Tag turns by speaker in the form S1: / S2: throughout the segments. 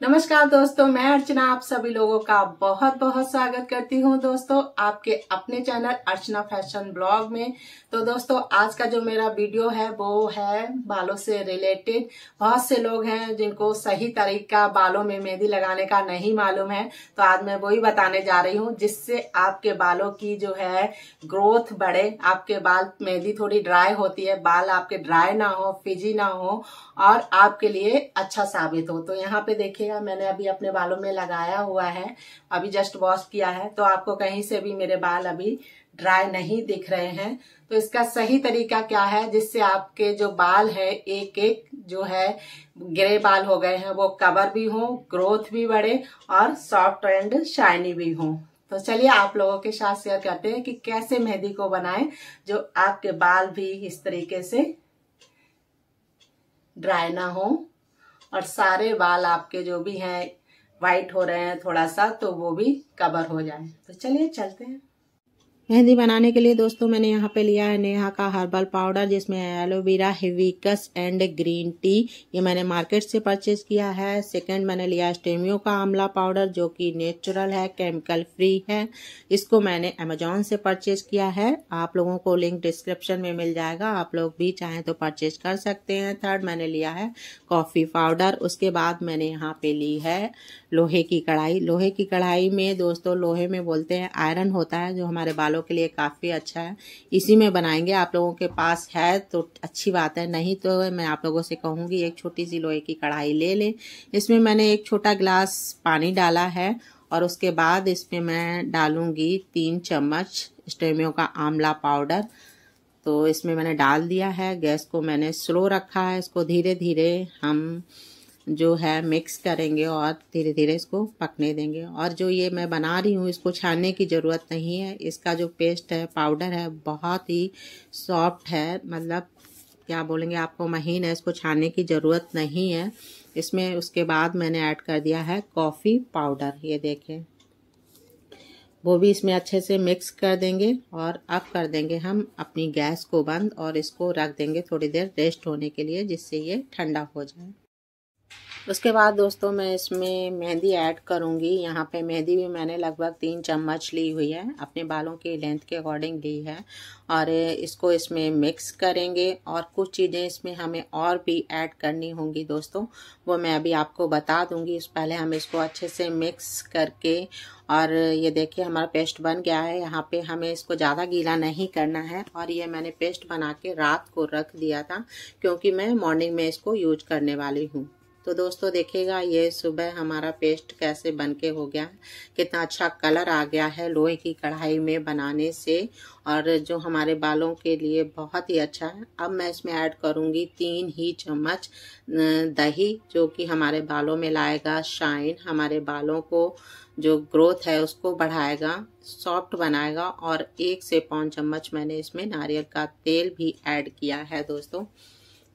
S1: नमस्कार दोस्तों, मैं अर्चना, आप सभी लोगों का बहुत बहुत स्वागत करती हूँ दोस्तों, आपके अपने चैनल अर्चना फ़ैशन ब्लॉग में। तो दोस्तों, आज का जो मेरा वीडियो है, वो है बालों से रिलेटेड। बहुत से लोग हैं जिनको सही तरीका बालों में मेहंदी लगाने का नहीं मालूम है तो आज मैं वही बताने जा रही हूँ, जिससे आपके बालों की जो है ग्रोथ बढ़े, आपके बाल मेहंदी थोड़ी ड्राई होती है, बाल आपके ड्राई ना हो फिजी ना हो, और आपके लिए अच्छा साबित हो। तो यहाँ पे देखिए देखिएगा, मैंने अभी अपने बालों में लगाया हुआ है। अभी जस्ट वॉश किया है तो आपको कहीं से भी मेरे बाल अभी ड्राई नहीं दिख रहे हैं। तो इसका सही तरीका क्या है, जिससे आपके जो बाल है एक एक जो है ग्रे बाल हो गए हैं, वो कवर भी हो ग्रोथ भी बढ़े और सॉफ्ट एंड शाइनी भी हो। तो चलिए आप लोगों के साथ शेयर करते हैं कि कैसे मेहंदी को बनाएँ, जो आपके बाल भी इस तरीके से ड्राई ना हो। और सारे बाल आपके जो भी हैं वाइट हो रहे हैं थोड़ा सा तो वो भी कवर हो जाए। तो चलिए, चलते हैं। मेहंदी बनाने के लिए दोस्तों मैंने यहाँ पे लिया है नेहा का हर्बल पाउडर, जिसमें aloe vera hibiscus and green tea. ये मैंने मार्केट से परचेज किया है। सेकंड मैंने लिया स्टेमियो का आंवला पाउडर, जो कि नेचुरल है केमिकल फ्री है। इसको मैंने अमेजोन से परचेज किया है। आप लोगों को लिंक डिस्क्रिप्शन में मिल जाएगा। आप लोग भी चाहें तो परचेज कर सकते हैं। थर्ड मैंने लिया है कॉफ़ी पाउडर उसके बाद मैंने यहाँ पे ली है लोहे की कढ़ाई। लोहे की कढ़ाई में दोस्तों, लोहे में बोलते हैं आयरन होता है, जो हमारे बालों के लिए काफ़ी अच्छा है। इसी में बनाएँगे। आप लोगों के पास है तो अच्छी बात है। नहीं तो मैं आप लोगों से कहूँगी, एक छोटी सी लोहे की कढ़ाई ले लें। इसमें मैंने एक छोटा गिलास पानी डाला है और उसके बाद इसमें मैं डालूँगी तीन चम्मच स्टेमियो का आंवला पाउडर। तो इसमें मैंने डाल दिया है। गैस को मैंने स्लो रखा है। इसको धीरे धीरे हम जो है मिक्स करेंगे और धीरे धीरे इसको पकने देंगे। और जो ये मैं बना रही हूँ, इसको छानने की ज़रूरत नहीं है। इसका जो पेस्ट है पाउडर है, बहुत ही सॉफ्ट है। मतलब क्या बोलेंगे आपको, महीन है, इसको छानने की ज़रूरत नहीं है। इसमें उसके बाद मैंने ऐड कर दिया है कॉफ़ी पाउडर ये देखें। वो भी इसमें अच्छे से मिक्स कर देंगे और अब कर देंगे हम अपनी गैस को बंद और इसको रख देंगे थोड़ी देर रेस्ट होने के लिए, जिससे ये ठंडा हो जाए। उसके बाद दोस्तों मैं इसमें मेहंदी ऐड करूँगी। यहाँ पे मेहंदी भी मैंने लगभग तीन चम्मच ली हुई है। अपने बालों की लेंथ के अकॉर्डिंग ली है। और इसको इसमें मिक्स करेंगे और कुछ चीज़ें इसमें हमें और भी ऐड करनी होंगी दोस्तों। वो मैं अभी आपको बता दूँगी। इस पहले हम इसको अच्छे से मिक्स करके और ये देखिए हमारा पेस्ट बन गया है। यहाँ पे हमें इसको ज़्यादा गीला नहीं करना है। और ये मैंने पेस्ट बना के रात को रख दिया था, क्योंकि मैं मॉर्निंग में इसको यूज़ करने वाली हूँ। तो दोस्तों, देखिएगा, ये सुबह हमारा पेस्ट कैसे बन के हो गया, कितना अच्छा कलर आ गया है लोहे की कढ़ाई में बनाने से, और जो हमारे बालों के लिए बहुत ही अच्छा है। अब मैं इसमें ऐड करूँगी तीन ही चम्मच दही, जो कि हमारे बालों में लाएगा, शाइन हमारे बालों को, जो ग्रोथ है उसको बढ़ाएगा, सॉफ्ट बनाएगा, और एक से पाँच चम्मच मैंने इसमें नारियल का तेल भी ऐड किया है दोस्तों।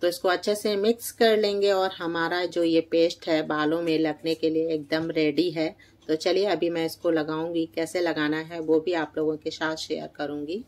S1: तो इसको अच्छे से मिक्स कर लेंगे और हमारा जो ये पेस्ट है बालों में लगने के लिए एकदम रेडी है। तो चलिए अभी मैं इसको लगाऊँगी, कैसे लगाना है वो भी आप लोगों के साथ शेयर करूँगी।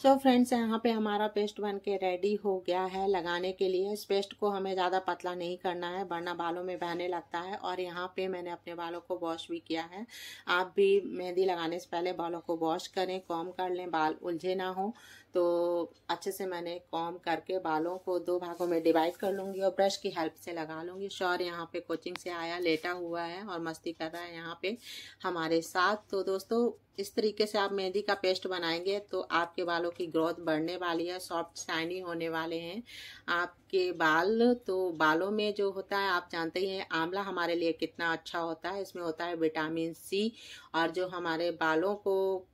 S1: सो so फ्रेंड्स यहाँ पे हमारा पेस्ट बन के रेडी हो गया है लगाने के लिए। इस पेस्ट को हमें ज़्यादा पतला नहीं करना है, वरना बालों में बहने लगता है और यहाँ पे मैंने अपने बालों को वॉश भी किया है। आप भी मेहंदी लगाने से पहले बालों को वॉश करें कॉम कर लें, बाल उलझे ना हो। तो अच्छे से मैंने कॉम करके बालों को दो भागों में डिवाइड कर लूँगी और ब्रश की हेल्प से लगा लूँगी। शौर यहाँ पे कोचिंग से आया, लेटा हुआ है और मस्ती कर रहा है यहाँ पे हमारे साथ। तो दोस्तों, इस तरीके से आप मेहंदी का पेस्ट बनाएँगे तो आपके बालों की ग्रोथ बढ़ने वाली है, सॉफ्ट, शाइनी होने वाले हैं। आपके बाल तो बालों में जो होता है, आप जानते ही हैं, आंवला हमारे लिए कितना अच्छा होता है। इसमें होता है विटामिन सी और जो हमारे बालों को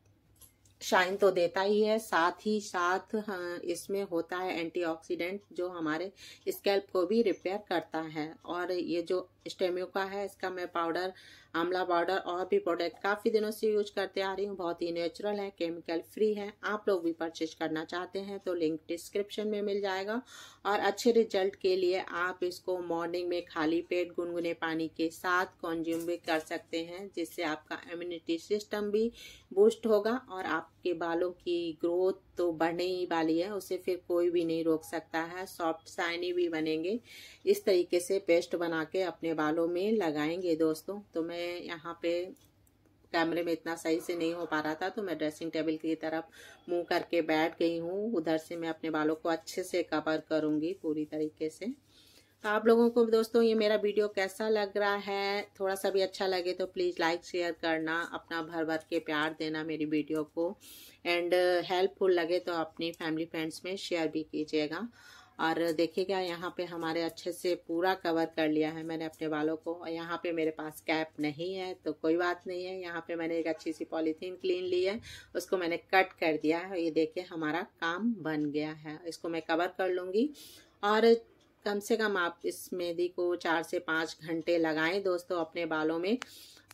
S1: शाइन तो देता ही है साथ ही साथ हाँ, इसमें होता है एंटीऑक्सीडेंट जो हमारे स्कैल्प को भी रिपेयर करता है। और ये जो स्टेम्यू का है इसका मैं पाउडर आंवला पाउडर और भी प्रोडक्ट काफ़ी दिनों से यूज़ करते आ रही हूँ। बहुत ही नेचुरल है केमिकल फ्री है। आप लोग भी परचेज करना चाहते हैं तो लिंक डिस्क्रिप्शन में मिल जाएगा। और अच्छे रिज़ल्ट के लिए आप इसको मॉर्निंग में खाली पेट गुनगुने पानी के साथ कंज्यूम भी कर सकते हैं जिससे आपका इम्यूनिटी सिस्टम भी बूस्ट होगा और आप आपके बालों की ग्रोथ तो बढ़ने ही वाली है, उसे फिर कोई भी नहीं रोक सकता है। सॉफ्ट शाइनी भी बनेंगे। इस तरीके से पेस्ट बना के अपने बालों में लगाएँगे दोस्तों। तो मैं यहाँ पे कैमरे में इतना सही से नहीं हो पा रहा था तो मैं ड्रेसिंग टेबल की तरफ़ मुँह करके बैठ गई हूँ। उधर से मैं अपने बालों को अच्छे से कवर करूँगी पूरी तरीके से। आप लोगों को दोस्तों, ये मेरा वीडियो कैसा लग रहा है? थोड़ा सा भी अच्छा लगे तो प्लीज़ लाइक शेयर करना, अपना भर भर के प्यार देना मेरी वीडियो को। एंड हेल्पफुल लगे तो अपनी फैमिली फ्रेंड्स में शेयर भी कीजिएगा। और देखिएगा यहाँ पे हमारे अच्छे से पूरा कवर कर लिया है मैंने अपने बालों को। और यहाँ पे मेरे पास कैप नहीं है तो कोई बात नहीं है। यहाँ पे मैंने एक अच्छी सी पॉलीथीन क्लीन ली है, उसको मैंने कट कर दिया है। ये देखिए हमारा काम बन गया है, इसको मैं कवर कर लूँगी। और कम से कम आप इस मेहंदी को चार से पाँच घंटे लगाएँ दोस्तों अपने बालों में,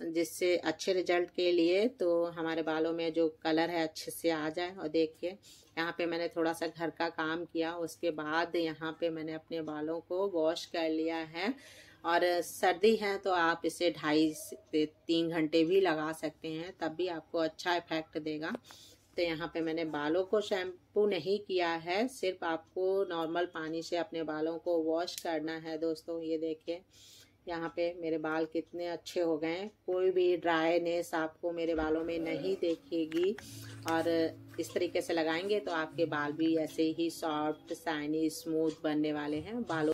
S1: जिससे अच्छे रिज़ल्ट के लिए तो हमारे बालों में जो कलर है अच्छे से आ जाए। और देखिए, यहाँ पे मैंने थोड़ा सा घर का काम किया, उसके बाद यहाँ पे मैंने अपने बालों को वॉश कर लिया है। और सर्दी है तो आप इसे ढाई से तीन घंटे भी लगा सकते हैं, तब भी आपको अच्छा इफ़ेक्ट देगा। तो यहाँ पे मैंने बालों को शैम्पू नहीं किया है, सिर्फ़ आपको नॉर्मल पानी से अपने बालों को वॉश करना है दोस्तों। ये देखिए, यहाँ पे मेरे बाल कितने अच्छे हो गए हैं। कोई भी ड्राईनेस आपको मेरे बालों में नहीं देखेगी। और इस तरीके से लगाएँगे तो आपके बाल भी ऐसे ही सॉफ्ट, शाइनी, स्मूथ बनने वाले हैं। बालों